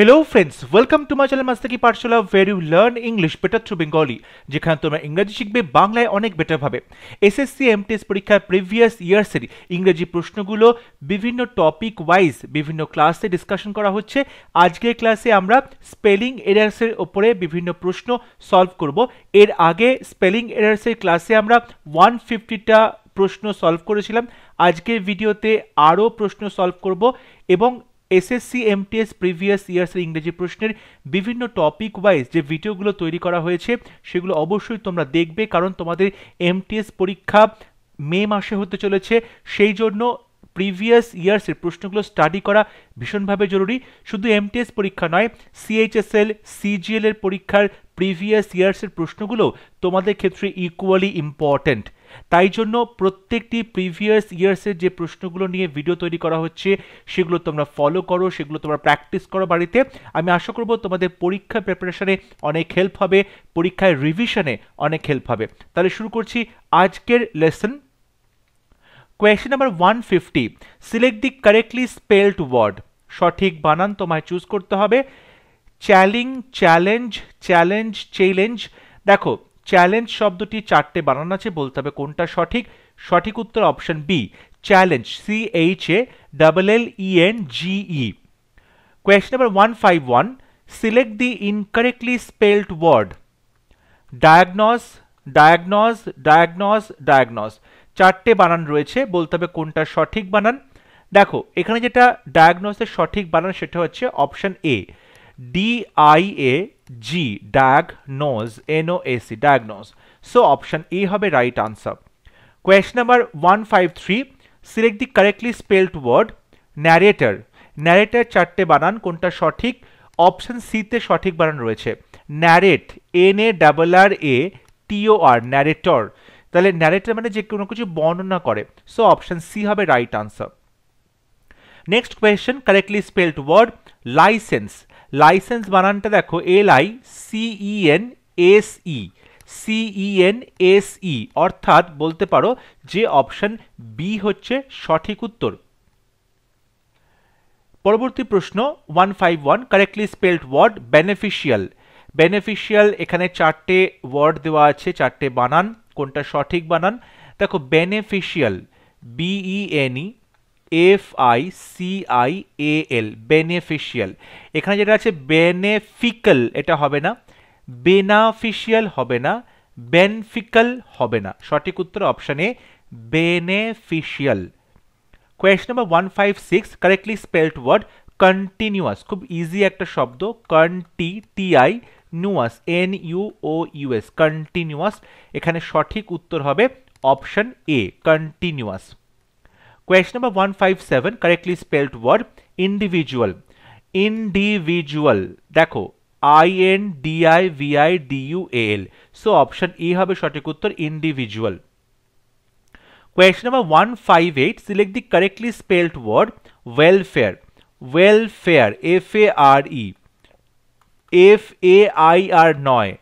Hello friends welcome to my channel মাস্তাকি Pathsala where you learn English better through Bengali যেখানে তোমরা ইংরেজি শিখবে, বাংলায় অনেক বেটারভাবে এসএসসি এমটিএস পরীক্ষার প্রিভিয়াস ইয়ার্সের ইংরেজি প্রশ্নগুলো বিভিন্ন টপিক ওয়াইজ বিভিন্ন ক্লাসে ডিসকাশন করা হচ্ছে। আজকের ক্লাসে আমরা স্পেলিং এরার্সের ওপরে বিভিন্ন প্রশ্ন সলভ করব। এর আগে স্পেলিং এরার্সের ক্লাসে আমরা ওয়ান ফিফটিটা প্রশ্ন সলভ করেছিলাম। আজকের ভিডিওতে আরও প্রশ্ন সলভ করব এবং এসএসসি এমটিএস প্রিভিয়াস ইয়ার্সের ইংরেজি প্রশ্নের বিভিন্ন টপিক ওয়াইজ যে ভিডিওগুলো তৈরি করা হয়েছে, সেগুলো অবশ্যই তোমরা দেখবে কারণ তোমাদের এমটিএস পরীক্ষা মে মাসে হতে চলেছে। সেই জন্য প্রিভিয়াস ইয়ার্সের প্রশ্নগুলো স্টাডি করা ভীষণভাবে জরুরি। শুধু এমটিএস পরীক্ষা নয় সিএইচএসএল সিজিএল এর পরীক্ষার প্রিভিয়াস ইয়ার্সের প্রশ্নগুলো তোমাদের ক্ষেত্রে ইকুয়ালি ইম্পর্ট্যান্ট তাই জন্য প্রত্যেকটি প্রিভিয়াস ইয়ার্সের যে প্রশ্নগুলো নিয়ে ভিডিও তৈরি করা হচ্ছে, সেগুলো তোমরা ফলো করো, সেগুলো তোমরা প্র্যাকটিস করো বাড়িতে। আমি আশা করব তোমাদের পরীক্ষা প্রিপারেশনে অনেক হেল্প হবে, পরীক্ষায় রিভিশনে অনেক হেল্প হবে। তাহলে শুরু করছি আজকের lesson question number one fifty select the correctly spelled word সঠিক বানান তোমায় চুজ করতে হবে। চ্যালিং চ্যালেঞ্জ চ্যালেঞ্জ চ্যালেঞ্জ দেখো চ্যালেঞ্জ শব্দটি চারটে বানান আছে, বলতে হবে কোনটা সঠিক। সঠিক উত্তর option B, challenge C H A double L E N G E question number one five one select the incorrectly spelled word diagnose diagnose diagnose diagnose চারটে বানান রয়েছে, বলতে হবে কোনটা সঠিক বানান। দেখো, এখানে যেটা ডায়াগনসের সঠিক বানান, সেটা হচ্ছে option A D I A diagnose N O S E diagnose so option A হবে question number one five three select the correctly spelled word narrator narrator চারটে বানান, কোনটা সঠিক? অপশন সিতে সঠিক বানান রয়েছে। Narrate N A double R A T O R narrator তাহলে ন্যারেটর মানে যে কোনো কিছু বর্ণনা করে। সো অপশন সি হবে right answer next question correctly spelled word license license বানানটা দেখো L I C E N S E C E N S E অর্থাৎ বলতে পারো যে অপশন বি হচ্ছে সঠিক উত্তর। পরবর্তী প্রশ্ন one five one correctly spelled word beneficial beneficial এখানে চারটে ওয়ার্ড দেওয়া আছে, চারটে বানান, কোনটা সঠিক বানান? দেখো beneficial B E N E F I C I A L beneficial এখানে যেটা আছে বেনেফিক্যাল এটা হবে না। বেনাফিশিয়াল হবে না। বেনফিক্যাল হবে না। সঠিক উত্তর option beneficial question number one five six correctly spelled word continuous খুব ইজি একটা শব্দ। Conti T I nuous N U O U S continuous এখানে সঠিক উত্তর হবে option A continuous Question number 157 correctly spelled word individual. Individual. দেখো N D I V I D U A L. So option E হবে সঠিক উত্তর individual. Question number 158 select the correctly spelled word welfare. Welfare F A R E. F A I R নয়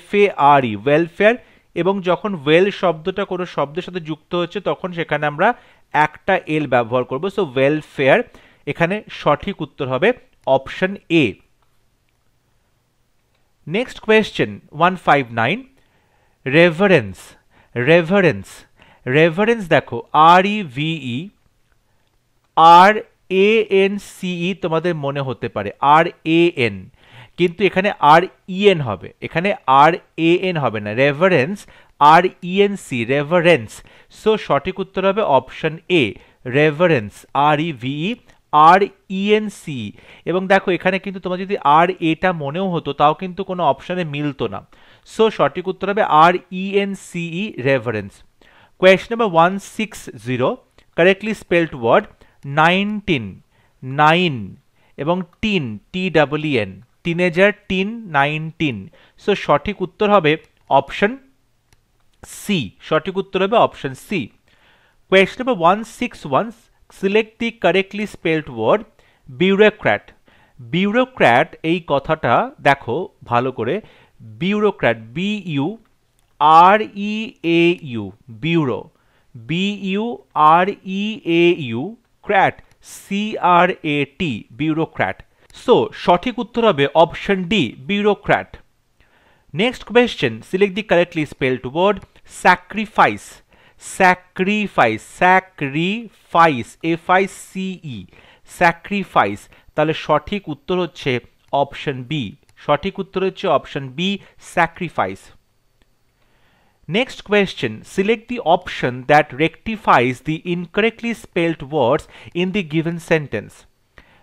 F A R E welfare এবং যখন well শব্দটা কোনো শব্দের সাথে যুক্ত হচ্ছে তখন সেখানে আমরা একটা এল ব্যবহার করব সো ওয়েলফেয়ার এখানে সঠিক উত্তর হবে option A next question one five nine reverence reverence reverence দেখো R E ভিই R A N সিই তোমাদের মনে হতে পারে আর এ এন কিন্তু এখানে আর ইএন হবে। এখানে আর এ এন হবে না reverence R E N C reverence so সঠিক উত্তর হবে option A reverence R E V E R E N C এবং দেখো, এখানে কিন্তু তোমার যদি আর এটা মনেও হতো, তাও কিন্তু কোনো অপশানে মিলতো না। সো সঠিক উত্তর হবে R E N C E reverence question number one six zero correctly spelled word nineteen nine এবং teen T double N teenager teen nineteen so সঠিক উত্তর হবে অপশন সি সঠিক উত্তর হবে option C question number one six one select the correctly spelled word bureaucrat bureaucrat এই কথাটা দেখো ভালো করে। Bureaucrat B U R E A U bureau B U R E A U crat C R A T bureaucrat so সঠিক উত্তর হবে option D bureaucrat next question select the correctly spelled word sacrifice sacrifice sacrifice F I C E sacrifice তাহলে সঠিক উত্তর হচ্ছে option B সঠিক উত্তর হচ্ছে option B sacrifice Next question, Select the option that rectifies the incorrectly spelled words in the given sentence.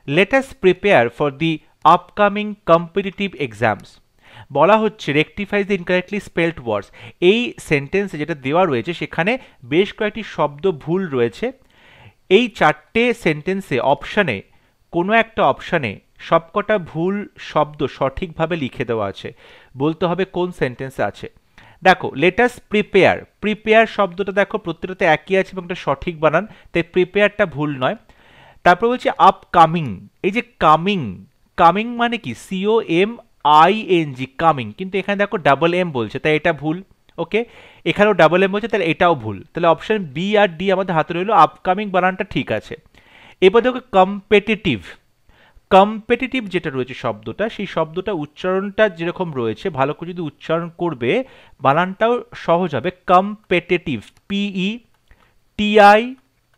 Let us prepare for the upcoming competitive exams. বলা হচ্ছে rectifies the incorrectly spelled words এই সেন্টেন্সে যেটা দেওয়া রয়েছে, সেখানে বেশ কয়েকটি শব্দ ভুল রয়েছে। এই চারটে সেন্টেন্সে অপশানে কোনো একটা অপশানে সবকটা ভুল শব্দ সঠিকভাবে লিখে দেওয়া আছে। বলতে হবে কোন সেন্টেন্সে আছে। দেখো লেটাস প্রিপেয়ার প্রিপেয়ার শব্দটা দেখো, প্রত্যেকটাতে একই আছে এবং একটা সঠিক বানান। তাই প্রিপেয়ারটা ভুল নয়। তারপর বলছি আপকামিং এই যে কামিং কামিং মানে কি? C O M I N G coming কিন্তু এখানে দেখো ডাবল এম বলছে, তাই এটা ভুল ওকে এখানেও ডাবল এম বলছে, তাহলে এটাও ভুল। তাহলে অপশন বি আর ডি আমাদের হাতে রইল আপকামিং বানানটা ঠিক আছে। এবার দেখো কম্পিটিটিভ কম্পিটিটিভ যেটা রয়েছে শব্দটা, সেই শব্দটা উচ্চারণটা যেরকম রয়েছে, ভালো করে যদি উচ্চারণ করবে, বানানটাও সহজ হবে competitive P E T I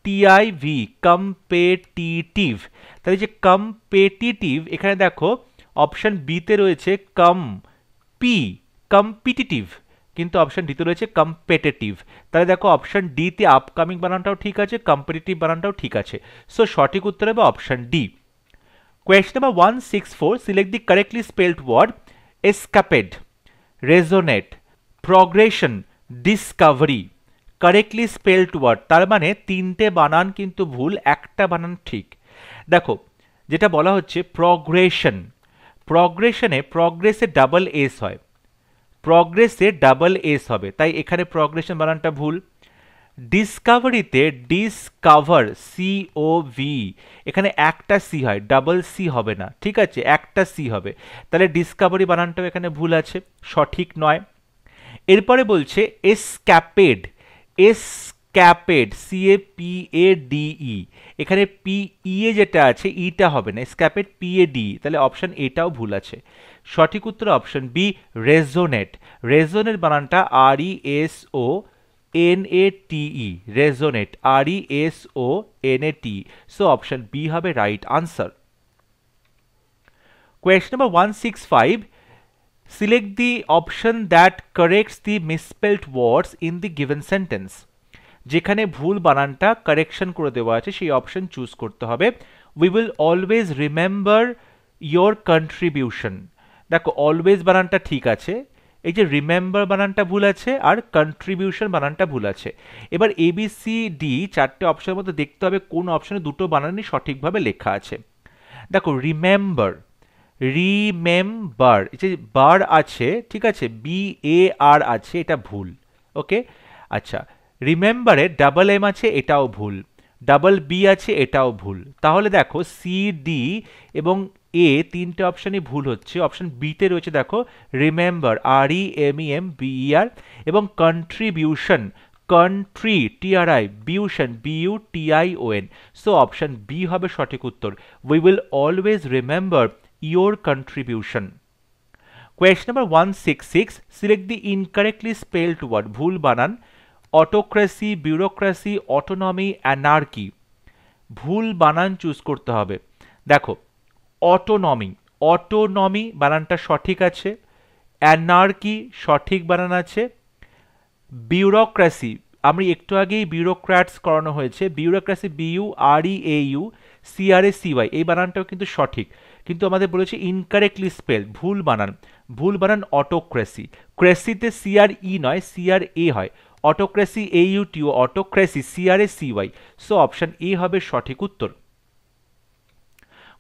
T I V competitive তাহলে যে কম্পেটিটিভ এখানে দেখো অপশন বিতে রয়েছে কম পি কম্পিটিটিভ কিন্তু অপশন ডিতে রয়েছে কম্পেটেটিভ তাহলে দেখো অপশন ডিতে আপকামিং বানানটাও ঠিক আছে কম্পিটিটিভ বানানটাও ঠিক আছে। সো সঠিক উত্তর হবে option D Question number 164 Select the correctly spelled word escapade, resonate, progression, discovery. Correctly spelled word তার মানে তিনটে বানান কিন্তু ভুল, একটা বানান ঠিক। দেখো, যেটা বলা হচ্ছে প্রগ্রেশন প্রগ্রেশনে প্রগ্রেসে ডাবল এস হয়। প্রগ্রেসে ডাবল এস হবে, তাই এখানে প্রগ্রেশন বানানটা ভুল। ডিসকাভারিতে ডিসকাভার সি ও ভি এখানে একটা সি হয় ডাবল সি হবে না, ঠিক আছে? একটা সি হবে। তাহলে ডিসকাভারি বানানটাও এখানে ভুল আছে, সঠিক নয়। এরপরে বলছে escapade escapade C A P A D E এখানে পি ই এ যেটা আছে ইটা হবে না স্ক্যাপেড পি এ ডি তাহলে অপশন এটাও ভুল আছে। সঠিক উত্তর অপশন বি রেজোনেট রেজোনেট বানানটা R E S O N A T E resonate R E S O N A T so option B হবে right answer question number one six 165 Select the option that corrects the misspelled words in the given sentence. যেখানে ভুল বানানটা correction করে দেওয়া আছে, সেই option choose করতে হবে। We will always remember your contribution দেখো অলওয়েজ বানানটা ঠিক আছে, এই যে রিমেম্বার বানানটা ভুল আছে আর কন্ট্রিবিউশন বানানটা ভুল আছে। এবার এবিসি ডি চারটে অপশনের মধ্যে দেখতে হবে কোন অপশনে দুটো বানানই সঠিকভাবে লেখা আছে। দেখো রিমেম্বার রিমেম্বার এই যে বার আছে, ঠিক আছে? বি এ আর আছে, এটা ভুল, ওকে? আচ্ছা রিমেম্বারে ডাবল এম আছে, এটাও ভুল। ডাবল বি আছে, এটাও ভুল। তাহলে দেখো সি ডি এবং এ তিনটে অপশানই ভুল হচ্ছে। অপশান বিতে রয়েছে, দেখো remember R E M E M B E R এবং contribution contri T R I bution B U T I O N so option B হবে সঠিক উত্তর। We will always remember your contribution. Question number 166 Select the incorrectly spelled word ভুল বানান autocracy bureaucracy autonomy anarchy ভুল বানান choose করতে হবে দেখো অটোনমি অটোনমি বানানটা সঠিক আছে অ্যানার্কি সঠিক বানান আছে বিউরোক্রেসি আমি একটু আগেই বিউরোক্র্যাটস করানো হয়েছে bureaucracy B U R E A U C R A C Y এই বানানটাও কিন্তু সঠিক কিন্তু আমাদের বলেছে ইনকারেক্টলি স্পেল ভুল বানান ভুল বানান অটোক্রেসি ক্রেসিতে সিআর ই নয় সিআর এ হয়। Autocracy A U T O autocracy C R A C Y so option A হবে সঠিক উত্তর।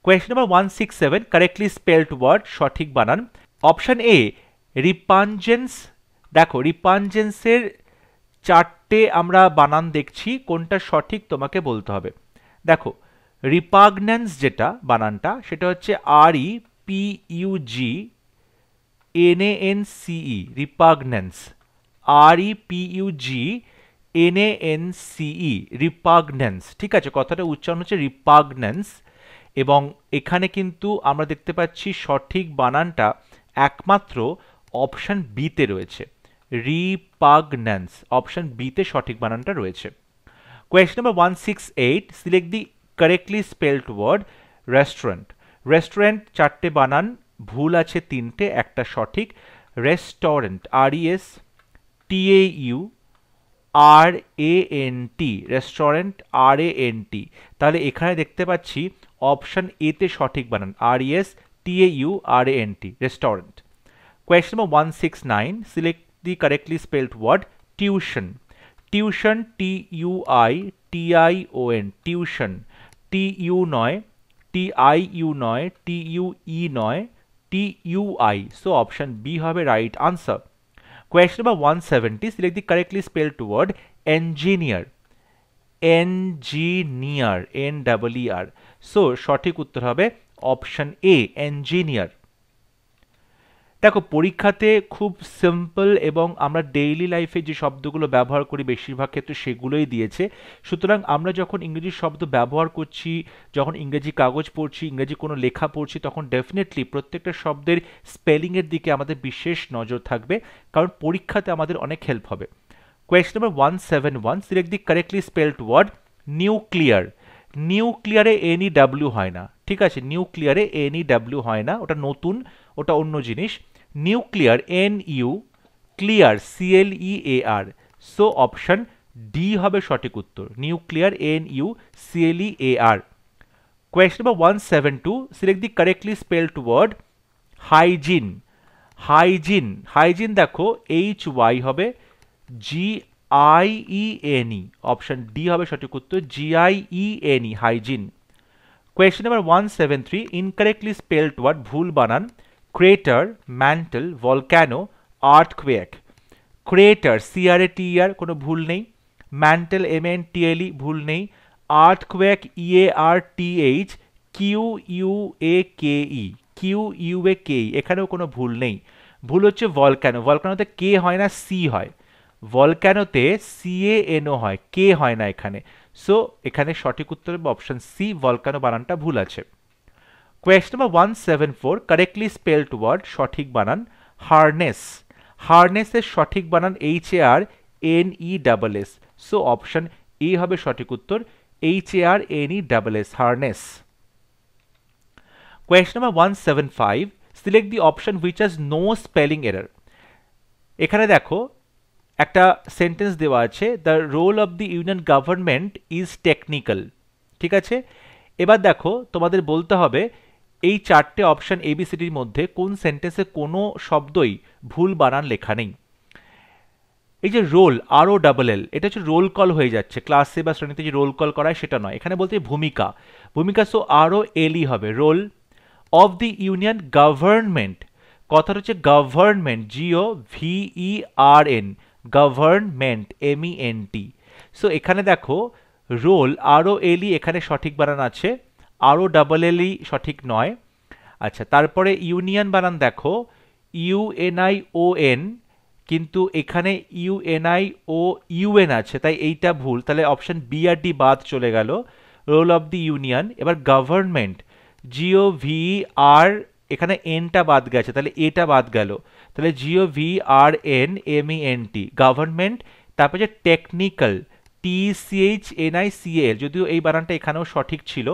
Question number one six seven correctly spelled word সঠিক বানান। অপশন এ রিপাঞ্জেন্স দেখো রিপাঞ্জেন্সের চারটে আমরা বানান দেখছি, কোনটা সঠিক তোমাকে বলতে হবে। দেখো রিপাগন্যান্স যেটা, বানানটা, সেটা হচ্ছে R E P U G N A N C E repugnance R E P U G N N C E repugnance ঠিক আছে, কথাটা উচ্চারণ হচ্ছে রিপাগন্যান্স এবং এখানে কিন্তু আমরা দেখতে পাচ্ছি সঠিক বানানটা একমাত্র অপশান বিতে রয়েছে। রিপাগন্যান্স অপশান বিতে সঠিক বানানটা রয়েছে। Question number one six eight select the correctly spelled word restaurant restaurant চারটে বানান, ভুল আছে তিনটে, একটা সঠিক। Restaurant R E S T A U R A N T restaurant R A N T তাহলে এখানে দেখতে পাচ্ছি অপশন এতে সঠিক বানান R E S T A U R A N T restaurant question number one six nine select the correctly spelled word tuition tuition T U I T I O N tuition T U নয়, T I U নয়, T U E নয়, T U I. So option B হবে right answer question number one seventy select the correctly spell to word engineer engineer N double E R so সঠিক উত্তর হবে option এ engineer দেখো, পরীক্ষাতে খুব simple এবং আমরা ডেইলি লাইফে যে শব্দগুলো ব্যবহার করি বেশিরভাগ ক্ষেত্রে সেগুলোই দিয়েছে। সুতরাং আমরা যখন ইংরেজি শব্দ ব্যবহার করছি, যখন ইংরেজি কাগজ পড়ছি, ইংরেজি কোনো লেখা পড়ছি, তখন ডেফিনেটলি প্রত্যেকটা শব্দের স্পেলিংয়ের দিকে আমাদের বিশেষ নজর থাকবে, কারণ পরীক্ষাতে আমাদের অনেক হেল্প হবে। Question number one seven one select the correctly spelled word nuclear নিউক্লিয়ারে N E W হয় না, ঠিক আছে? নিউক্লিয়ারে এনি ডাব্লিউ হয় না, ওটা নতুন, ওটা অন্য জিনিস। Nuclear N U, clear C L A R. So option D হবে সঠিক উত্তর। Nuclear N U C L A R question number one seven two select the correctly spelled word hygiene hygiene hygiene দেখো H Y হবে G I E N E option D হবে সঠিক উত্তর G I E N E hygiene question number one seven three incorrectly spelled word ভুল বানান। Crater mantle volcano earthquake crater CRA TR কোনো ভুল নেই। ম্যান্টেল এম এন টিএলই ভুল নেই। Earthquake EA R TH Q U A K E Q U A K E এখানেও কোনো ভুল নেই। ভুল হচ্ছে ভলক্যানো ভলক্যানোতে কে হয় না সি হয়। ভলক্যানোতে সিএ এনও হয়। কে হয় না এখানে। সো এখানে সঠিক উত্তর অপশন সি ভলক্যানো বানানটা ভুল আছে। Question number one seven four correctly spelled word সঠিক বানান হারনেস হারনেসের সঠিক বানান H A R N E double S so option A হবে সঠিক উত্তর H A R N E double S harness question number one seven five select the option which has no spelling error এখানে দেখো, একটা sentence দেওয়া আছে the role of the union government is technical ঠিক আছে? এবার দেখো, তোমাদের বলতে হবে এই চারটে অপশান এবিসিডির মধ্যে কোন সেন্টেন্সে কোনো শব্দই ভুল, বানান, লেখা নেই। এই যে রোল আরও ডাবল এল এটা হচ্ছে রোল কল হয়ে যাচ্ছে। ক্লাসে বা শ্রেণীতে যে রোল কল করায় সেটা নয়। এখানে বলতে ভূমিকা। ভূমিকা সো আরও এলই হবে। Role of the union government কথাটা হচ্ছে government GO VE R N government M E N T so এখানে দেখো রোল আরও এলই এখানে সঠিক বানান আছে। আরও ডাবল এলই সঠিক নয়। আচ্ছা তারপরে ইউনিয়ন বানান দেখো। ইউএনআই ও এন, কিন্তু এখানে ইউএনআই ও ইউএন আছে, তাই এইটা ভুল। তাহলে অপশন বি আর ডি বাদ চলে গেল। রোল অফ দি ইউনিয়ন এবার গভর্নমেন্ট জিও ভি আর এখানে এনটা বাদ গেছে, তাহলে এটা বাদ গেল। তাহলে GO V R N M E N T government তারপর যে technical T CH N I C L যদিও এই বানানটা এখানেও সঠিক ছিল।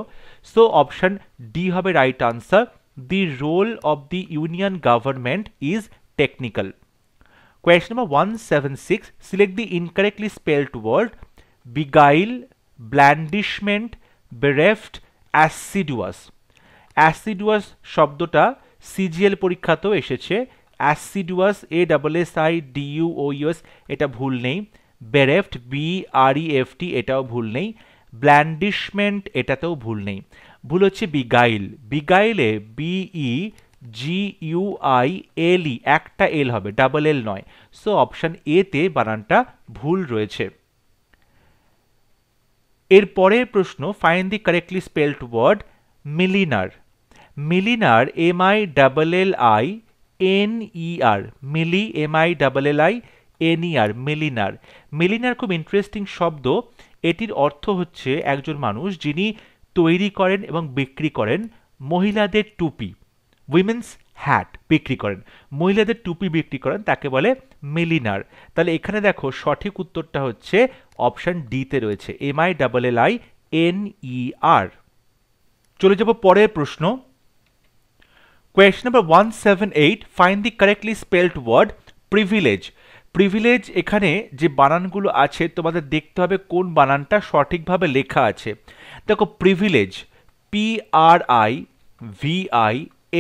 সো অপশন ডি হবে right answer the role of the union government is technical Question number 176. Select the incorrectly spelled word. Beguile, blandishment, bereft, assiduous. Assiduous assiduous শব্দটা CGL পরীক্ষাতেও এসেছে। Assiduous A double S I DU O US এটা ভুল নেই। বেরেফট B আর E F T এটাও ভুল নেই। ব্ল্যান্ডিশমেন্ট এটাতেও ভুল নেই। ভুল হচ্ছে beguile. বিগাইলে BE G U I L E একটা এল হবে, ডাবল এল নয়। সো অপশন এতে বানানটা ভুল রয়েছে। এর পরের প্রশ্ন find the correctly spelled word milliner. Milliner, M I double L I N E R, milli, M I double L I N E R, milliner. Milliner খুব ইন্টারেস্টিং শব্দ। এটির অর্থ হচ্ছে একজন মানুষ যিনি তৈরি করেন এবং বিক্রি করেন মহিলাদের টুপি উইমেন্স হ্যাট বিক্রি করেন। মহিলাদের টুপি বিক্রি করেন, তাকে বলে মিলিনার তাহলে এখানে দেখো সঠিক উত্তরটা হচ্ছে অপশন ডিতে রয়েছে M I double L I N E R চলে যাব পরের প্রশ্ন। Question number one seven eight find the correctly spelled word privilege privilege এখানে যে বানানগুলো আছে, তোমাদের দেখতে হবে কোন বানানটা সঠিকভাবে লেখা আছে। দেখো privilege P R I V I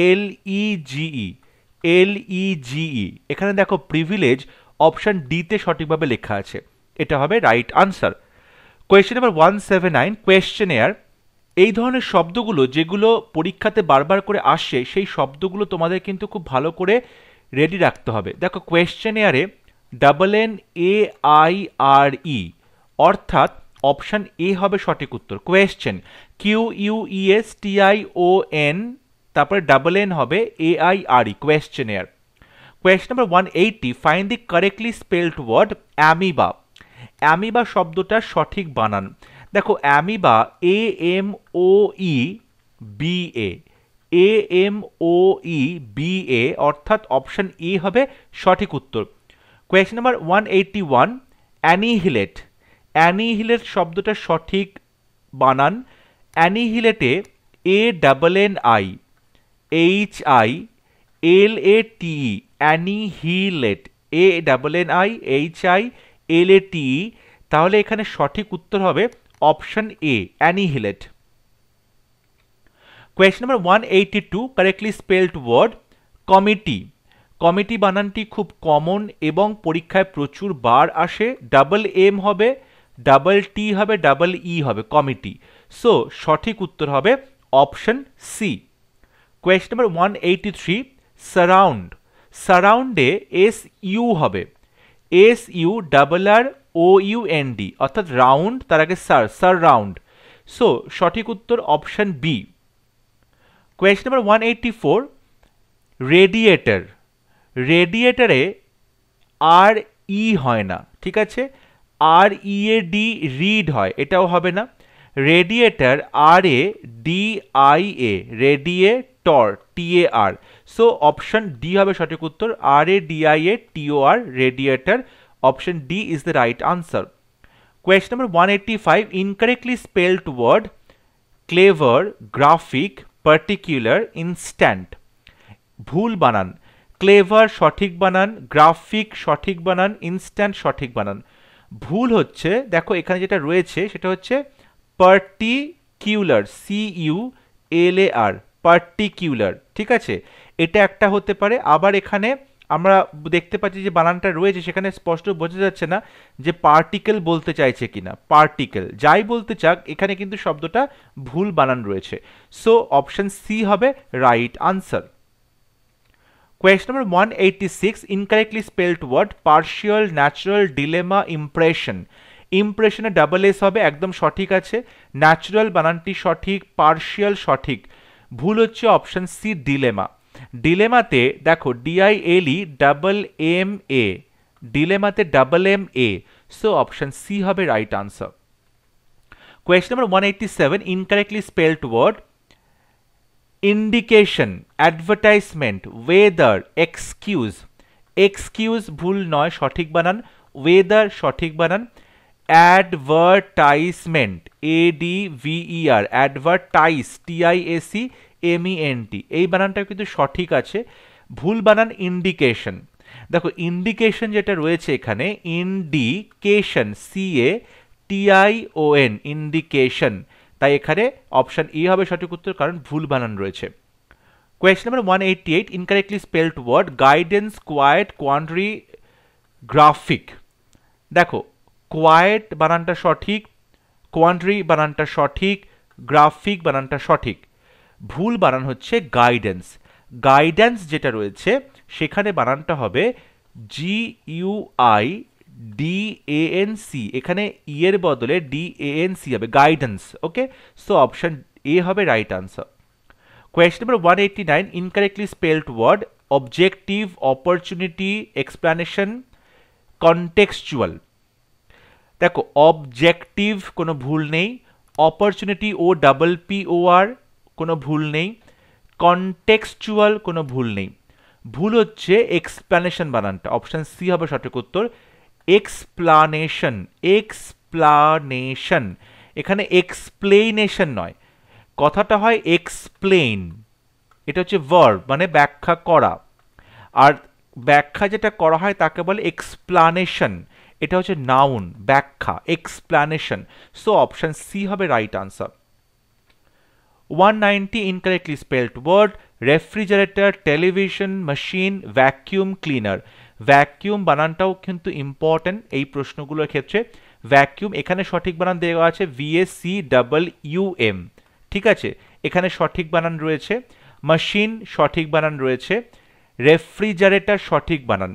L E GE L E GE এখানে দেখো প্রিভিলেজ অপশান ডিতে সঠিকভাবে লেখা আছে। এটা হবে right answer question number one seven nine questionnaire এই ধরনের শব্দগুলো যেগুলো পরীক্ষাতে বারবার করে আসে, সেই শব্দগুলো তোমাদের কিন্তু খুব ভালো করে রেডি রাখতে হবে। দেখো question এয়ারে double N A I R E অর্থাৎ অপশান এ হবে সঠিক উত্তর। Question Q U E S T I O N তারপরে ডাবল এন হবে A I R E questionnaire question number one eighty find the correctly spelled word amoeba amoeba শব্দটার সঠিক বানান। দেখো amoeba A M O E B A A M O E B A অর্থাৎ option E হবে সঠিক উত্তর। Question number one eighty one annihilate annihilate শব্দটা সঠিক বানান। অ্যানিহিলেটে A double N I H I L A T annihilate A double N I H I L A T তাহলে এখানে সঠিক উত্তর হবে option A annihilate question number one eighty two correctly spelled word committee committee বানানটি খুব common এবং পরীক্ষায় প্রচুর বার আসে। ডাবল এম হবে, ডাবল টি হবে, ডাবল ই হবে কমিটি। সো, সঠিক উত্তর হবে option C. Question number one eighty three surround সারাউন্ডে S U হবে। S U double R O U N D, অর্থাৎ রাউন্ড, তার আগে সার সার রাউন্ড সো, সঠিক উত্তর option B. Question number one eighty four radiator. রেডিয়েটারে R E হয় না, ঠিক আছে? আর ই এ ডি রিড হয়, এটাও হবে না। Radiator R A D I A radiator T A R so option D হবে সঠিক উত্তর R A D I A T O R radiator option D is the right answer question number one eighty five incorrectly spelled word clever graphic particular instant ভুল বানান। Clever সঠিক বানান, graphic সঠিক বানান, instant সঠিক বানান। ভুল হচ্ছে, দেখো এখানে যেটা রয়েছে সেটা হচ্ছে পার্টিকিউলার সি ইউ এল এ আর পার্টিকিউলার ঠিক আছে? এটা একটা হতে পারে, আবার এখানে আমরা দেখতে পাচ্ছি যে বানানটা রয়েছে, সেখানে স্পষ্ট বোঝা যাচ্ছে না যে পার্টিকেল বলতে চাইছে কিনা। পার্টিকেল যাই বলতে চাক, এখানে কিন্তু শব্দটা ভুল বানান রয়েছে। সো অপশন সি হবে right answer number one eighty six incorrectly spelled word partial natural dilemma impression double S হবে, একদম সঠিক আছে। ন্যাচারাল বানানটি সঠিক পার্শিয়াল সঠিক। ভুল হচ্ছে অপশন সি ডিলেমা ডিলেমাতে দেখো DI L E double M A ডিলেমাতে double M A so option C হবে right answer question number one eighty seven incorrectly spelled word indication advertisement weather excuse excuse ভুল নয়, সঠিক বানান। ওয়েদার সঠিক বানান। Advertisement A D VER advertise TIAC MENT এই বানানটা কিন্তু সঠিক আছে। ভুল বানান ইন্ডিকেশন দেখো ইন্ডিকেশন যেটা রয়েছে এখানে indication C A TION indication তাই এখানে অপশান ই হবে সঠিক উত্তর, কারণ ভুল বানান রয়েছে। Question number one eighty eight incorrectly spelled word guidance quite quandary graphic দেখো কোয়াইট বানানটা সঠিক কোয়ান্ড্রি বানানটা সঠিক গ্রাফিক বানানটা সঠিক। ভুল বানান হচ্ছে গাইডেন্স গাইডেন্স যেটা রয়েছে, সেখানে বানানটা হবে G U I D A N C এখানে ই এর বদলে ডি এ এন সি হবে guidance okay so option A হবে right answer question number one eighty nine incorrectly spelled word objective opportunity explanation contextual দেখো objective কোনো ভুল নেই opportunity O double P O R কোনো ভুল নেই কনটেক্সচুয়াল কোনো ভুল নেই। ভুল হচ্ছে এক্সপ্লানেশন বানানটা অপশন সি হবে সঠিক উত্তর এক্সপ্লানেশন এক্সপ্লানেশন এখানে এক্সপ্লেনেশন নয়। কথাটা হয় এক্সপ্লেন এটা হচ্ছে ভার্ব মানে ব্যাখ্যা করা। আর ব্যাখ্যা যেটা করা হয় তাকে বলে এক্সপ্লানেশন এটা হচ্ছে নাউন ব্যাখ্যা এক্সপ্লানেশন সো অপশন সি হবে right answer 190 incorrectly spelled word refrigerator television machine vacuum cleaner vacuum বানানটাও কিন্তু ইম্পর্টেন্ট এই প্রশ্নগুলোর ক্ষেত্রে। ভ্যাকিউম এখানে সঠিক বানান দেওয়া আছে ভিএসসি ডাবল ইউএম ঠিক আছে? এখানে সঠিক বানান রয়েছে। মেশিন সঠিক বানান রয়েছে। রেফ্রিজারেটর সঠিক বানান।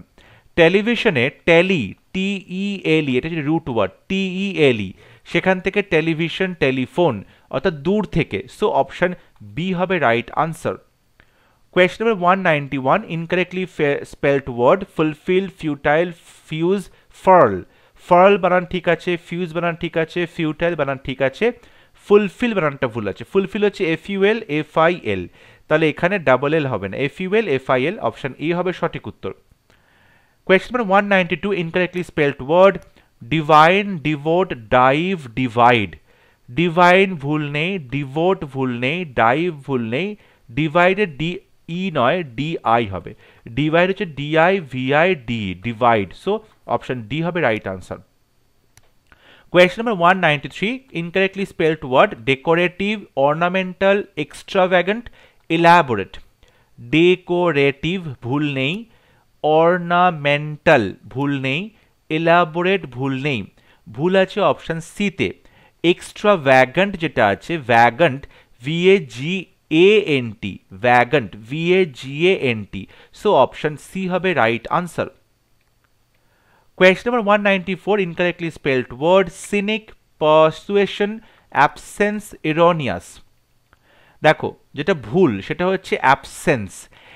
টেলিভিশনে টেলি টিইএলই এটা হচ্ছে রুট ওয়ার্ড টিইএলই সেখান থেকে টেলিভিশন টেলিফোন অর্থাৎ দূর থেকে। সো অপশন বি হবে right answer number one ninety one incorrectly spelled word fulfil futile fuse furl বানান ঠিক আছে ফিউজ বানান ঠিক আছে ফিউটাইল বানান ঠিক আছে ফুলফিল বানানটা ভুল আছে। ফুলফিল হচ্ছে F UL F I L তাহলে এখানে ডাবল এল হবে না। F UL F I L option A হবে সঠিক উত্তর। Question number one ninety two incorrectly spelled word divine devote dive divide divine ভুল নেই ডিভোট ভুল নেই ডাইভ ভুল নেই ডিভাইডেড ডি ই নয় ডি আই হবে। ডিভাইড হচ্ছে DI VI D divide so option D হবে right answer question number one ninety three incorrectly spelled word decorative ornamental extravagant elaborate decorative ভুল নেই। অর্নামেন্টাল ভুল নেই। এলাবোরেট ভুল নেই। ভুল আছে অপশান সিতে এক্সট্রা ভ্যাগান্ট যেটা আছে vagant VA G A N T vagant VA G A N T so option C হবে right answer question number one ninety four incorrectly spelled word cynic persuasion absence erroneous দেখো, যেটা ভুল, সেটা হচ্ছে absence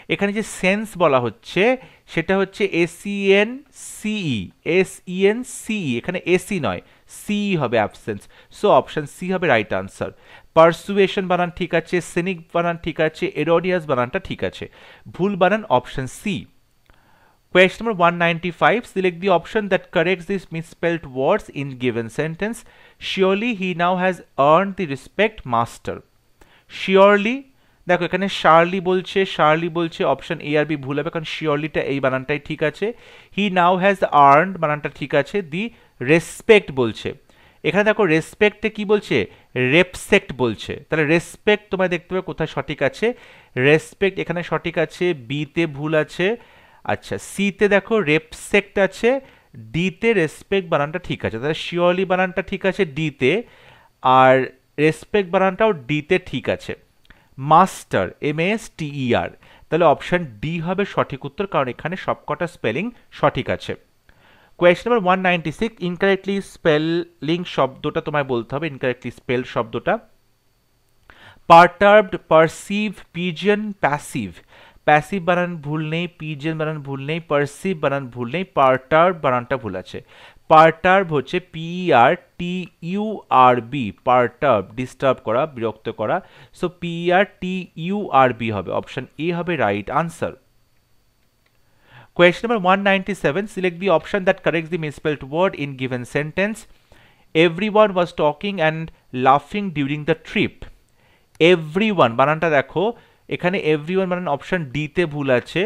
এখানে যে সেন্স বলা হচ্ছে, সেটা হচ্ছে এসিএন সিই এসইএন সিই এখানে এসি নয় সিই হবে অ্যাবসেন্স সো অপশন সি হবে রাইট আনসার পারসুয়েশন বানান ঠিক আছে, সিনিক বানান ঠিক আছে, এরোডিয়াস বানানটা ঠিক আছে ভুল বানান option C Question number 195 Select the option that corrects these misspelled words in given sentence. Surely he now has earned the respect master. Surely দেখো এখানে শার্লি বলছে শার্লি বলছে, অপশন এ আর বি ভুল হবে কারণ শিওরলিটা এই বানানটাই ঠিক আছে হি নাও হ্যাজ আর্ন বানানটা ঠিক আছে, দি রেসপেক্ট বলছে এখানে দেখো রেসপেক্টে কি বলছে? রেপসেক্ট বলছে। তাহলে রেসপেক্ট তোমায় দেখতে পাবে কোথায় সঠিক আছে? রেসপেক্ট এখানে সঠিক আছে বিতে ভুল আছে। আচ্ছা সিতে দেখো রেপসেক্ট আছে ডিতে রেসপেক্ট বানানটা ঠিক আছে। তাহলে শিওরলি বানানটা ঠিক আছে ডিতে আর রেসপেক্ট বানানটাও ডিতে ঠিক আছে। Master M S T E R তাহলে অপশান ডি হবে সঠিক উত্তর, কারণ এখানে সবকটা স্পেলিং সঠিক আছে। Question number one ninety six incorrectly spelling শব্দটা তোমায় বলতে হবে ইনকারেক্টলি স্পেল শব্দটা perturbed perceive pigeon passive passive বানান ভুল নেই পিজিয়ন বানান ভুল নেই পারসিভ বানান ভুল নেই পার্টার্ব বানানটা ভুল আছে পার্টার্ব হচ্ছে PER T U R B perturb disturb করা বিরক্ত করা so PER T U R B হবে অপশন এ হবে right answer Question number 197 Select the option that corrects the misspelled word in given sentence. Everyone was talking and laughing during the trip. Everyone বানানটা দেখো এখানে everyone বানান option ডিতে ভুল আছে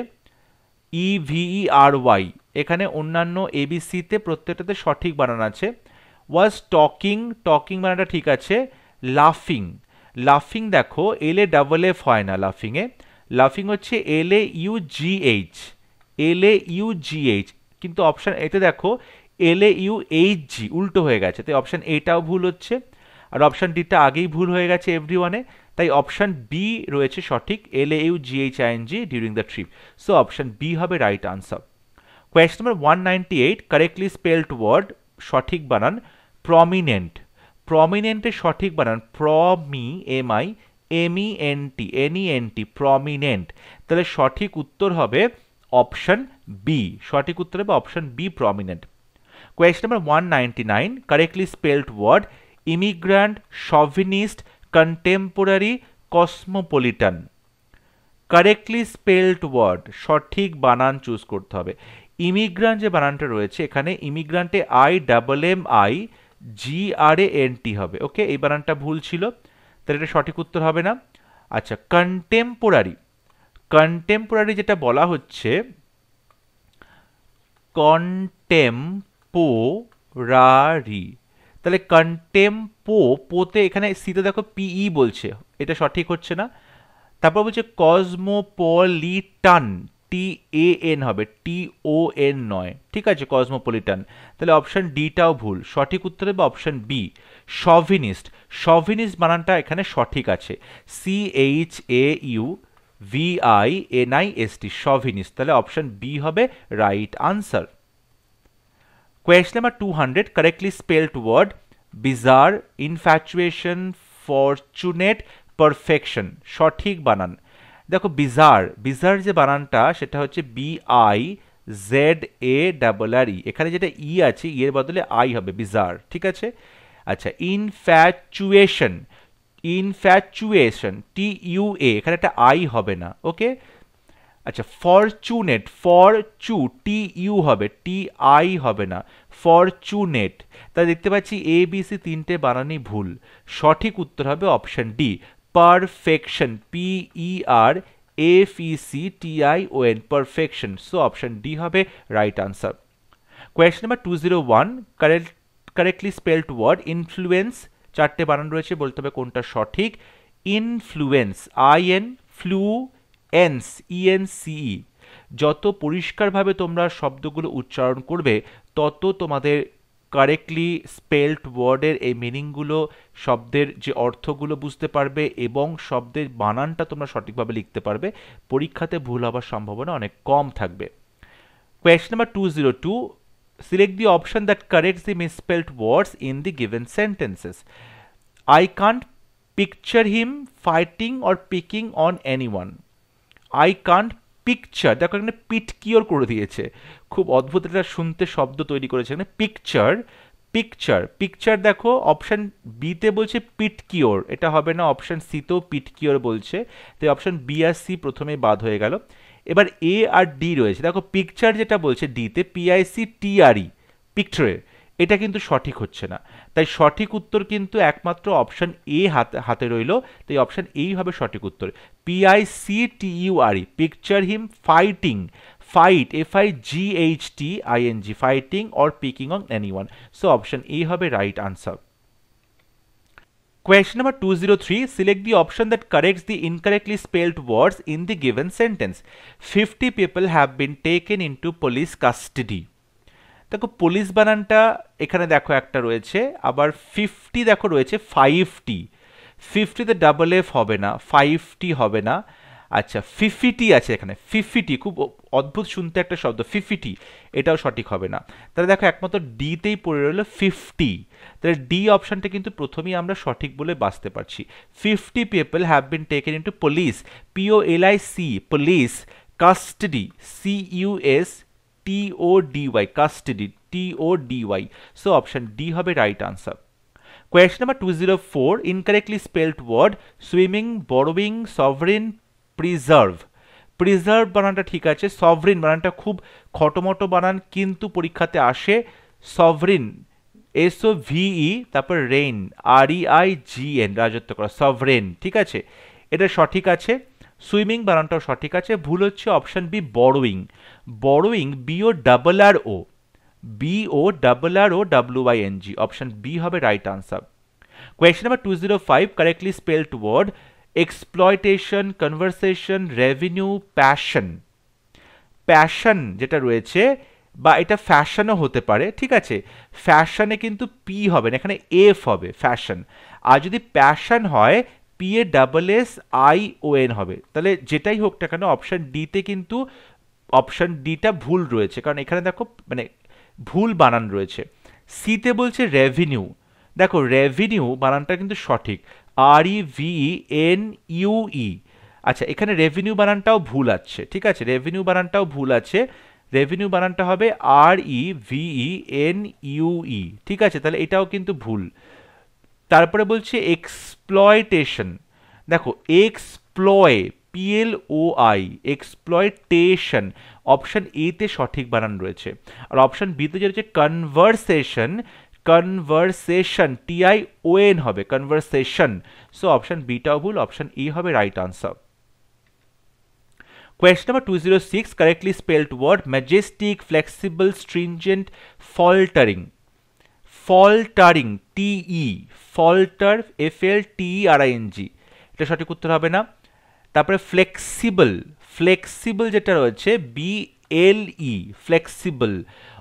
ই ভিই আর Y এখানে অন্যান্য এবিসিতে প্রত্যেকটাতে সঠিক বানান আছে ওয়াজ টকিং টকিং বানানটা ঠিক আছে লাফিং লাফিং দেখো এল এ ডাবল এফ হয় না লাফিংয়ে লাফিং হচ্ছে L A U G H L A U G H কিন্তু অপশান এতে দেখো এল এ ইউ এইচ জি উল্টো হয়ে গেছে। তাই অপশান এটাও ভুল হচ্ছে, আর অপশান ডিটা আগেই ভুল হয়ে গেছে এভরি ওয়ানে তাই অপশান বি রয়েছে সঠিক L A U G H I G during the trip so option B হবে right answer question number one ninety eight correctly spelled word সঠিক বানান প্রমিনেন্ট প্রমিনেন্টের সঠিক বানান promi M I M E N T N N T prominent তাহলে সঠিক উত্তর হবে অপশন বি সঠিক উত্তর হবে option B prominent question number one ninety nine correctly spelled word immigrant chauvinist contemporary cosmopolitan correctly spelled word সঠিক বানান choose করতে হবে। ইমিগ্রান্ট যে বানানটা রয়েছে, এখানে ইমিগ্রান্টে I double M I G R N T হবে। ওকে এই বানানটা ভুল ছিল, তাহলে এটা সঠিক উত্তর হবে না। আচ্ছা কন্টেম্পোরারি কন্টেম্পোরারি যেটা বলা হচ্ছে কন্টেম্পোরারি তাহলে কন্টেম্পো পোতে এখানে সিতে দেখো পিই বলছে, এটা সঠিক হচ্ছে না। তারপর বলছে কসমোপলিটান টি এ এন হবে টি ও এন নয়, ঠিক আছে কসমোপলিটান তাহলে অপশন ডিটাও ভুল, সঠিক উত্তর হবে অপশন বি সভিনিস্ট সভিনিস্ট বানানটা এখানে সঠিক আছে C H A U V I N I S T chauvinist তাহলে অপশন বি হবে right answer Question number 200 correctly spelled word bizarre infatuation fortunate perfection সঠিক বানান। দেখো বিজার বিজার যে বানানটা, সেটা হচ্ছে B I Z A double R E এখানে যেটা ই আছে ই এর বদলে আই হবে বিজার ঠিক আছে? আচ্ছা infatuation infatuation T U A এখানে একটা আই হবে না ওকে আচ্ছা ফরচুনেট ফর চু টি ইউ হবে টি আই হবে না ফরচুনেট তা দেখতে পাচ্ছি এ বি সি তিনটে বানানি ভুল। সঠিক উত্তর হবে option D perfection P E R F E C T I O N perfection so option D হবে right answer question number two zero one correct correctly spelled word influence চারটে বানান রয়েছে, বলতে হবে কোনটা সঠিক। Influence I N flu ens ENCE যত পরিষ্কারভাবে তোমরা শব্দগুলো উচ্চারণ করবে, তত তোমাদের কারেক্টলি স্পেলড ওয়ার্ডের এই মিনিংগুলো শব্দের যে অর্থগুলো বুঝতে পারবে এবং শব্দের বানানটা তোমরা সঠিকভাবে লিখতে পারবে, পরীক্ষাতে ভুল হওয়ার সম্ভাবনা অনেক কম থাকবে। Question number two zero two the option that corrects the misspelled words in the given sentences I can't picture him fighting or picking on any one I can't picture দেখো এখানে পিটকিওর করে দিয়েছে। খুব অদ্ভুত একটা শুনতে শব্দ তৈরি করেছে। এখানে পিকচার পিকচার পিকচার দেখো অপশান বিতে বলছে পিটকিওর এটা হবে না অপশান সিতেও পিটকিওর বলছে। তাই অপশান বি আর সি প্রথমেই বাদ হয়ে গেল। এবার এ আর ডি রয়েছে। দেখো পিকচার যেটা বলছে ডিতে পিআইসি টিআরই পিকচারে এটা কিন্তু সঠিক হচ্ছে না। তাই সঠিক উত্তর কিন্তু একমাত্র অপশান এ হাতে হাতে রইল। তাই অপশান এই হবে সঠিক উত্তর। P I C T U R E picture him fighting fight F I G H T I N G fighting or picking on any one so option A হবে right answer Question number 203 Select the option that corrects the incorrectly spelled words in the given sentence. 50 people have been taken into police custody. দেখো police বানানটা এখানে দেখো একটা রয়েছে আবার fifty দেখো রয়েছে ফাইভটি ফিফটিতে ডাবল এফ হবে না ফাইভটি হবে না আচ্ছা ফিফিটি আছে এখানে, ফিফিটি, খুব অদ্ভুত শুনতে একটা শব্দ, ফিফিটি, এটাও সঠিক হবে না। তাহলে দেখো, একমাত্র ডিতেই পড়ে রইল ফিফটি, তাহলে ডি অপশানটা কিন্তু প্রথমেই আমরা সঠিক বলে বাঁচতে পারছি। Fifty people have been taken into police P O L I C police custody C U S T O D Y custody T O D Y so option D হবে right answer two zero four incorrectly spelled word swimming borrowing sovereign preserve preserve বানানটা ঠিক আছে sovereign বানানটা খুব খটোমটো বানান, কিন্তু পরীক্ষাতে আসে sovereign S O V E তারপর reign R E I G N রাজত্ব করা সভরেন ঠিক আছে? এটা সঠিক আছে সুইমিং বানানটাও সঠিক আছে, ভুল হচ্ছে option B borrowing borrowing B O double R O B O double R O W I N G option B হবে right answer question number two zero five correctly spelled word exploitation conversation revenue passion passion যেটা রয়েছে বা এটা ফ্যাশনও হতে পারে, ঠিক আছে? ফ্যাশনে কিন্তু পি হবে না, এখানে এফ হবে ফ্যাশন আর যদি প্যাশন হয় P A double S I O N হবে। তাহলে যেটাই হোক না কেন অপশান ডিতে কিন্তু অপশান ডিটা ভুল রয়েছে। কারণ এখানে দেখো মানে ভুল বানান রয়েছে। সিতে বলছে রেভিনিউ দেখো রেভিনিউ বানানটা কিন্তু সঠিক। R E V N U E আচ্ছা এখানে রেভিনিউ বানানটাও ভুল আছে, ঠিক আছে? রেভিনিউ বানানটাও ভুল আছে। রেভিনিউ বানানটা হবে R E ভিই N U E ঠিক আছে? তাহলে এটাও কিন্তু ভুল। তারপরে বলছে এক্সপ্লয়টেশন দেখো exploit P L O I exploitation option এতে সঠিক বানান রয়েছে। আর অপশন বিতে যে রয়েছে কনভারসেশন কনভারসেশন টিআই ওএন হবে কনভারসেশন সো অপশন বিটাও ভুল অপশন ই হবে right answer Question number 206 correctly spelled word majestic, flexible, stringent, faltering. Faltering, T-E, falter, F-L-T-E-R-I-N-G. এটা সঠিক উত্তর হবে না। তারপরে ফ্লেক্সিবল ফ্লেক্সিবল যেটা রয়েছে B L E flexible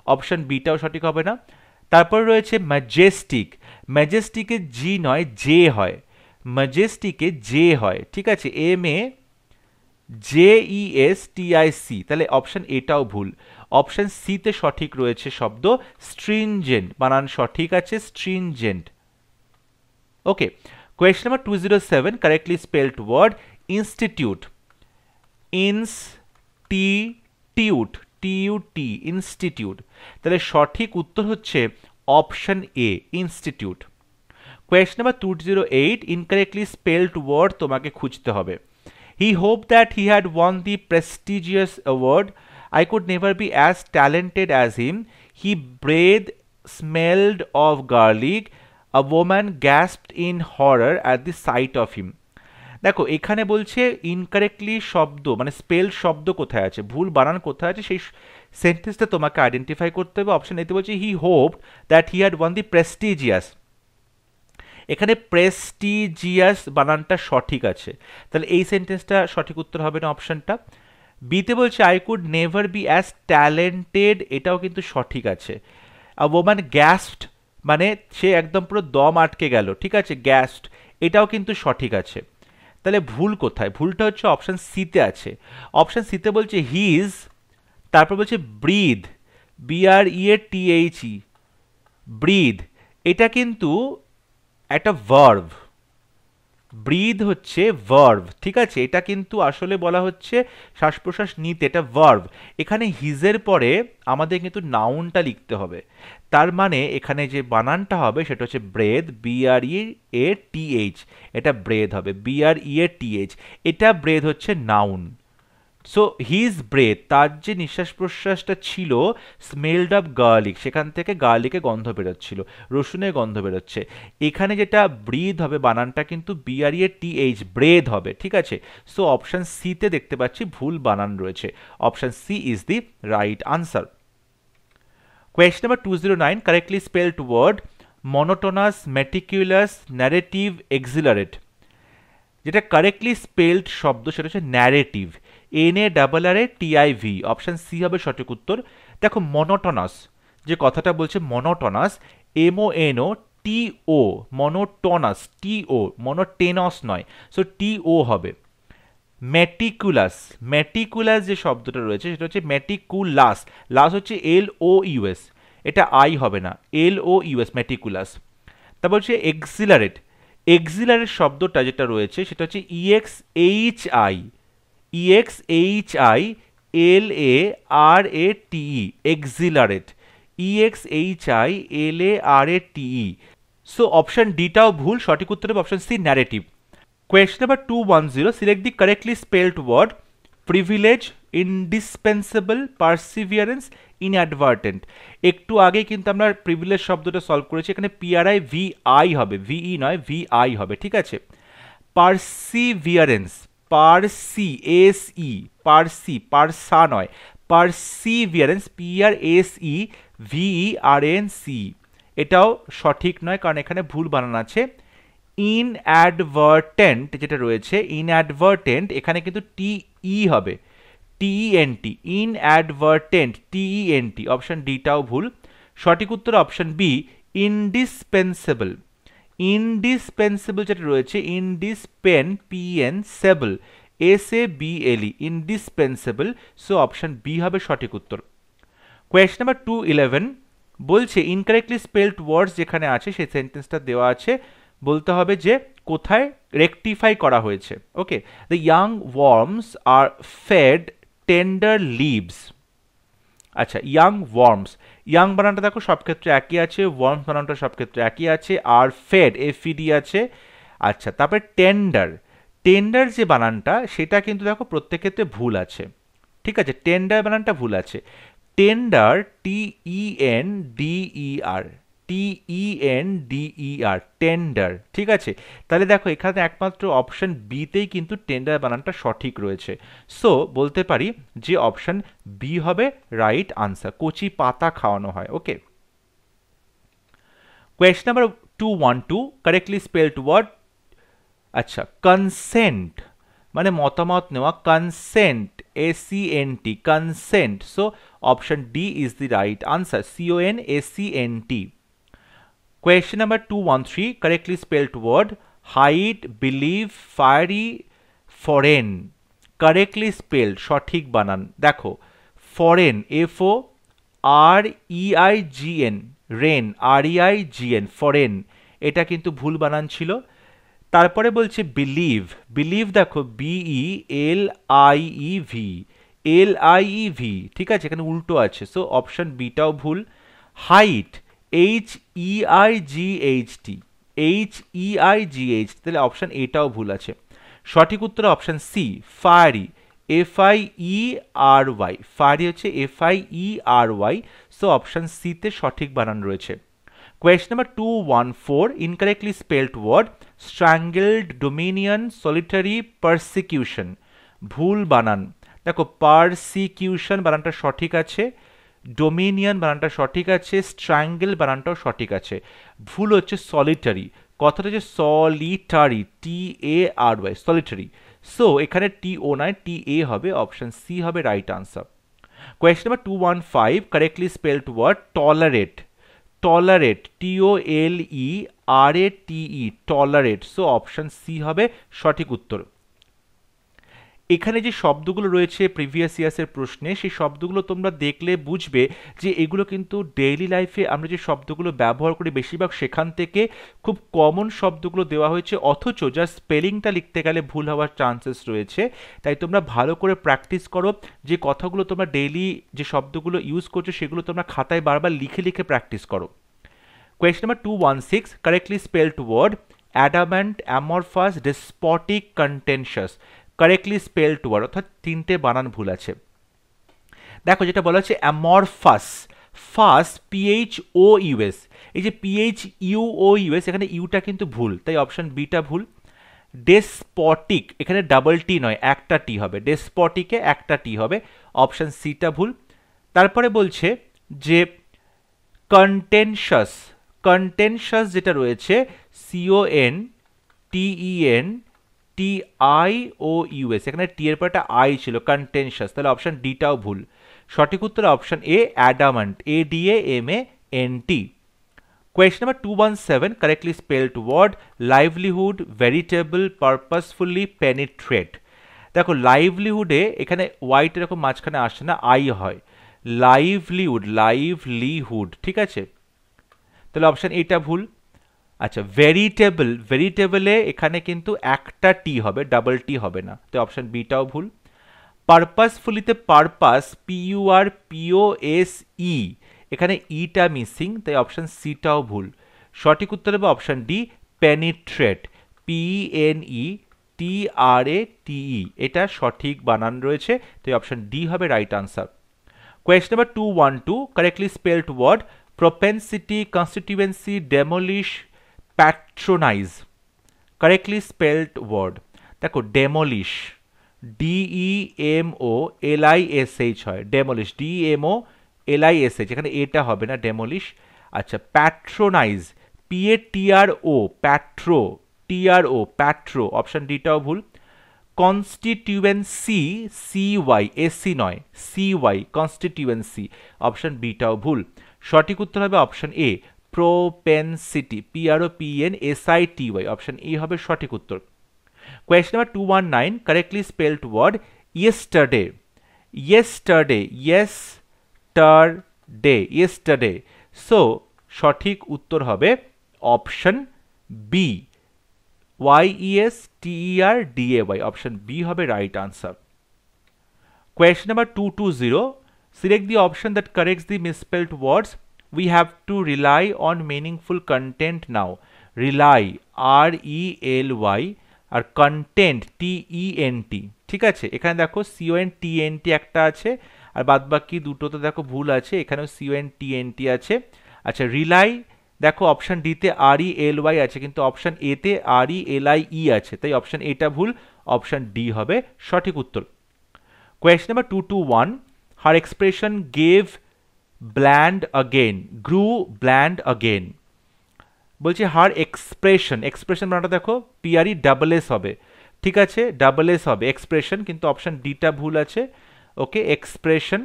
option বিটাও সঠিক হবে না। তারপর রয়েছে ম্যাজেস্টিক ম্যাজেস্টিকে জি নয় জে হয়। ম্যাজেস্টিকে জে হয়, ঠিক আছে? M A J E S T I C তাহলে অপশন এটাও ভুল। অপশন সিতে সঠিক রয়েছে শব্দ স্ট্রিনজেন্ট বানান সঠিক আছে stringent okay question number two zero seven correctly spelled word institute institute institute তাহলে সঠিক উত্তর হচ্ছে option A institute question number two zero eight incorrectly spelled word তোমাকে খুঁজতে হবে। He hope that he had won the prestigious award I could never be as talented as him he breath smelled of garlic a woman gasped in horror at the sight of him দেখো, এখানে বলছে incorrectly শব্দ মানে spell শব্দ কোথায় আছে? ভুল বানান কোথায় আছে? সেই সেন্টেন্সটা তোমাকে আইডেন্টিফাই করতে হবে। অপশন এতে বলছে he hope that he had won the prestigious এখানে প্রেস্টিজিয়াস বানানটা সঠিক আছে। তাহলে এই সেন্টেন্সটা সঠিক উত্তর হবে না অপশনটা বিতে বলছে I could never be as talented এটাও কিন্তু সঠিক আছে। ওমান গ্যাস্ট মানে সে একদম পুরো দম আটকে গেল, ঠিক আছে? গ্যাস্ট এটাও কিন্তু সঠিক আছে। তাহলে ভুল কোথায়? ভুলটা হচ্ছে অপশান সিতে আছে। অপশান সিতে বলছে হিজ তারপর বলছে breathe B R E A T H E breathe এটা কিন্তু একটা ভার্ভ ব্রিদ হচ্ছে ভার্ভ ঠিক আছে? এটা কিন্তু আসলে বলা হচ্ছে শ্বাস প্রশ্বাস নিতে, এটা ভার্ভ এখানে হিজের পরে আমাদের কিন্তু নাউনটা লিখতে হবে। তার মানে এখানে যে বানানটা হবে সেটা হচ্ছে breath B R E A T H এটা ব্রেদ হবে B R E A T H এটা ব্রেদ হচ্ছে নাউন সো হিজ ব্রেথ তার যে নিঃশ্বাস প্রশ্বাসটা ছিল স্মেলড অফ গার্লিক সেখান থেকে গার্লিকে গন্ধ বেরোচ্ছিল, রসুনের গন্ধ বেরোচ্ছে। এখানে যেটা ব্রিদ হবে, বানানটা কিন্তু বিআরইএ টি এইচ ব্রেথ হবে, ঠিক আছে? সো অপশান সিতে দেখতে পাচ্ছি ভুল বানান রয়েছে। Option C is the right answer question number two zero nine correctly spelled word monotonous meticulous narrative accelerate যেটা কারেক্টলি স্পেলড শব্দ, সেটা হচ্ছে narrative N A double R A T I V option C হবে সঠিক উত্তর। দেখো monotonous যে কথাটা বলছে monotonous M O N O O monotonous T O monotonous নয় সো টি ও হবে। ম্যাটিকুলাস ম্যাটিকুলাস যে শব্দটা রয়েছে, সেটা হচ্ছে ম্যাটিকুলাস লাস হচ্ছে এল ও ইউএস এটা আই হবে না এল ও ইউএস ম্যাটিকুলাস তারপর হচ্ছে এক্সিলারেট এক্সিলারেট শব্দটা যেটা রয়েছে, সেটা হচ্ছে E X H I E X H I L A R A T E exhilarate E X H I L A R A T E so option ডিটাও ভুল সঠিক উত্তর হবে option C narrative question number two one zero select the correctly spelled word privilege indispensable perseverance inadvertent একটু আগে কিন্তু আমরা privilege শব্দটা solve করেছি, এখানে পিআরআই ভি আই হবে ভিই নয় ভি আই হবে, ঠিক আছে? পারসিভিয়ারেন্স পারসি এস ই পারসি, পারসা নয়, perseverance P R S E V E R N C এটাও সঠিক নয়, কারণ এখানে ভুল বানানো আছে। ইনঅ্যাডভার্টেন্ট যেটা রয়েছে, ইনঅ্যাডভার্টেন্ট, এখানে কিন্তু টি ই হবে, টিইএনটি, ইনঅ্যাডভার্টেন্ট, টিইএনটি, অপশন ডিটাও ভুল। সঠিক উত্তর অপশন বি, ইনডিসপেন্সেবল। ইনডিসপেন্সেবল যেটা রয়েছে indispensable S A B L E indispensable so option B হবে সঠিক উত্তর। কোয়েশ্চন নাম্বার টু ইলেভেন বলছে ইনকারেক্টলি স্পেলড ওয়ার্ডস যেখানে আছে, সেই সেন্টেন্সটা দেওয়া আছে, বলতে হবে যে কোথায় রেকটিফাই করা হয়েছে। Okay the young worms are fed tender leaves আচ্ছা ইয়াং ওয়ার্মস ইয়াং বানানটা দেখো সব ক্ষেত্রে একই আছে ওয়ার্মস বানানটা সব ক্ষেত্রে একই আছে, আর ফেড এফিডি আছে। আচ্ছা তারপরে টেন্ডার টেন্ডার যে বানানটা সেটা কিন্তু দেখো প্রত্যেক ক্ষেত্রে ভুল আছে। ঠিক আছে টেন্ডার বানানটা ভুল আছে। Tender T E N D E R T E N D E R tender ঠিক আছে? তাহলে দেখো, এখানে একমাত্র অপশন বিতেই কিন্তু টেন্ডার বানানটা সঠিক রয়েছে। সো বলতে পারি যে অপশন বি হবে রাইট আনসার কচি পাতা খাওয়ানো হয় okay question number two one two correctly spelled word আচ্ছা কনসেন্ট মানে মতামত নেওয়া consent A C N T consent so option D is the right answer C O N A C N T Question number 213 correctly spelled word hide, believe, fiery, foreign. Correctly spelled সঠিক বানান। দেখো foreign F O R E I G N reign R E I G N foreign এটা কিন্তু ভুল বানান ছিল। তারপরে বলছে বিলিভ বিলিভ দেখো B E L I E V L I E V ঠিক আছে? এখানে উল্টো আছে। সো অপশন বিটাও ভুল। Height H E I G H T H E I G H তাহলে অপশান এটাও ভুল আছে। সঠিক উত্তর option C fiery F I E R Y fiery হচ্ছে F I E R Y so option সিতে সঠিক বানান রয়েছে। Question number two one four incorrectly spelled word strangled dominion solitary persecution ভুল বানান। দেখো পারসিকিউশন বানানটা সঠিক আছে ডোমিনিয়ন বানানটা সঠিক আছে স্ট্রাঙ্গেল বানানটাও সঠিক আছে। ভুল হচ্ছে সলিটারি কথাটা হচ্ছে solitary T A R Y solitary so এখানে টি ও নয় টি এ হবে অপশন সি হবে right answer question number two one five correctly spelled word tolerate tolerate T O L E R A T E tolerate so option C হবে সঠিক উত্তর। এখানে যে শব্দগুলো রয়েছে প্রিভিয়াস ইয়ার্সের প্রশ্নে, সেই শব্দগুলো তোমরা দেখলে বুঝবে যে এগুলো কিন্তু ডেইলি লাইফে আমরা যে শব্দগুলো ব্যবহার করি বেশিরভাগ সেখান থেকে খুব কমন শব্দগুলো দেওয়া হয়েছে, অথচ যার স্পেলিংটা লিখতে গেলে ভুল হওয়ার চান্সেস রয়েছে। তাই তোমরা ভালো করে প্র্যাকটিস করো, যে কথাগুলো তোমরা ডেইলি যে শব্দগুলো ইউজ করছ সেগুলো তোমরা খাতায় বারবার লিখে লিখে প্র্যাকটিস করো। Question number two one six correctly spelled word adamant amorphous despotic contentious correctly spelled word অর্থাৎ তিনটে বানান ভুল আছে। দেখো যেটা বলা হচ্ছে amorphous ফাস P H O U S এই যে P H U O U S এখানে ইউটা কিন্তু ভুল, তাই অপশান বিটা ভুল। ডেসপটিক এখানে ডাবল টি নয়, একটা টি হবে। ডেসপটিকে একটা টি হবে অপশান সিটা ভুল। তারপরে বলছে যে কন্টেনশাস কন্টেনশাস যেটা রয়েছে C O N T E N T I O U S এখানে টি এর পর একটা আই ছিল কন্টেনশাস তাহলে অপশন ডিটাও ভুল। সঠিক উত্তর option A adamant A D A M A N T question number two one seven correctly spelled word livelihood veritable purposefully penetrate দেখো লাইভলিহুডে এখানে ওয়াইট এরকম মাঝখানে আসছে না আই হয়। লাইভলিহুড লাইভলিহুড ঠিক আছে? তাহলে অপশন এটা ভুল। আচ্ছা ভেরিটেবল ভেরিটেবলে এখানে কিন্তু একটা টি হবে ডাবল টি হবে না। তো অপশান বিটাও ভুল। পারপাসফুলিতে পারপাস পিইউআর পিও এস ই এখানে ইটা মিসিং তাই অপশান সিটাও ভুল। সঠিক উত্তর হবে option D penetrate E T R A T E এটা সঠিক বানান রয়েছে, তাই অপশান ডি হবে right answer question number two one two correctly spelled word propensity, constituency, demolish patronise correctly spelled word দেখো demolish D E M O L I S H হয় demolish D M O L I S H এখানে এটা হবে না demolish আচ্ছা patronise P A T R O প্যাট্রো T R O প্যাট্রো option ডিটাও ভুল constituency C Y A C নয় সি ওয়াই কনস্টিটিউয়েন্সি অপশন বিটাও ভুল, সঠিক উত্তর হবে option A propensity P R O P N S I T Y option A হবে সঠিক উত্তর। Question number two one nine correctly spelled word yesterday yesterday yesterday yesterday so সঠিক উত্তর হবে option B Y E S T E R D A Y option B হবে right answer question number two two zero Select the option that corrects the misspelled words. We have to rely on meaningful content now. Rely, R E L Y R content T E N T ঠিক আছে? এখানে দেখো C O N T N T একটা আছে আর বাদ বাকি দুটোতে দেখো ভুল আছে এখানেও C O N T N T আছে। আচ্ছা রিলাই দেখো অপশান ডিতে আর ই এল ওয়াই আছে কিন্তু অপশান এতে আর ই এল আই ই আছে। তাই অপশান এটা ভুল অপশান ডি হবে সঠিক উত্তর। Question number two two one her expression gave bland again grew bland again বলছে হার এক্সপ্রেশন এক্সপ্রেশন বানাটা দেখো পিআরই ডাবল এস হবে। ঠিক আছে ডাবল এস হবে এক্সপ্রেশন কিন্তু অপশান ডিটা ভুল আছে। ওকে এক্সপ্রেশন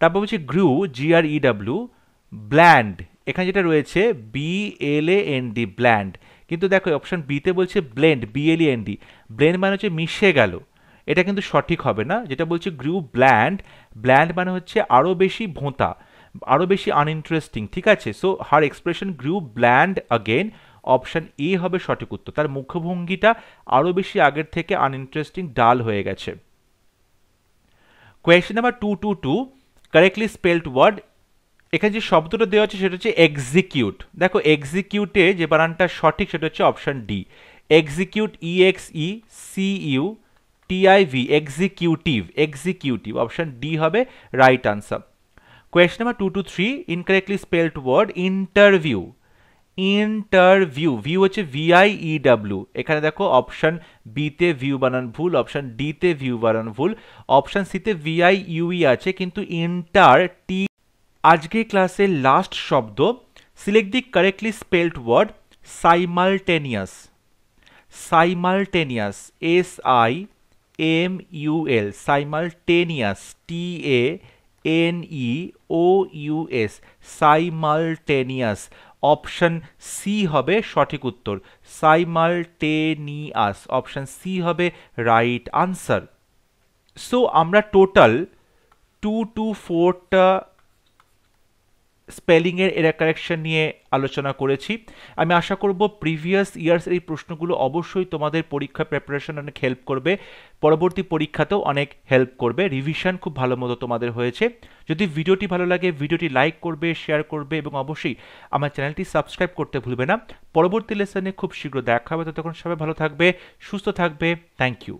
তারপর বলছে grew G R E W bland এখানে যেটা রয়েছে B L A N D bland কিন্তু দেখো অপশন বিতে বলছে blend B L E N D blend মানে হচ্ছে মিশে গেল। এটা কিন্তু সঠিক হবে না, যেটা বলছে গ্রু ব্ল্যান্ড ব্ল্যান্ড মানে হচ্ছে আরও বেশি ভোঁতা। আরও বেশি আনইন্টারেস্টিং ঠিক আছে? So her expression grew bland again option A হবে সঠিক উত্তর। তার মুখভঙ্গিটা আরও বেশি আগের থেকে আনইন্টারেস্টিং ডাল হয়ে গেছে। Question number two two two correctly spelled word এখানে যে শব্দটা দেওয়া আছে সেটা হচ্ছে এক্সিকিউট দেখো এক্সিকিউটে যে বানানটা সঠিক সেটা হচ্ছে option D execute E X E C U T I V executive executive option D হবে right answer question number two two three incorrectly spelled word interview interview view হচ্ছে ভিআই ই এখানে দেখো অপশন বিতে view বানান ভুল option ডিতে view বানান ভুল অপশন সিতে ভিআই ইউই আছে, কিন্তু ইন্টার টি আজকে ক্লাসের লাস্ট শব্দ select the correctly spelled word simultaneous simultaneous S I M U L simultaneous T A N E O U S simultaneous option C হবে সঠিক উত্তর। সাইমালটেনিয়াস অপশন সি হবে রাইট আনসার সো আমরা total two two ফোরটা স্পেলিংয়ের এরা correction নিয়ে আলোচনা করেছি। আমি আশা করব প্রিভিয়াস ইয়ার্স এই প্রশ্নগুলো অবশ্যই তোমাদের পরীক্ষা প্রিপারেশন অনেক হেল্প করবে। পরবর্তী পরীক্ষাতেও অনেক হেল্প করবে। রিভিশন খুব ভালো মতো তোমাদের হয়েছে। যদি ভিডিওটি ভালো লাগে, ভিডিওটি লাইক করবে শেয়ার করবে এবং অবশ্যই আমার চ্যানেলটি সাবস্ক্রাইব করতে ভুলবে না। পরবর্তী লেসনে খুব শীঘ্র দেখা হবে। ততক্ষণ সবাই ভালো থাকবে, সুস্থ থাকবে। Thank you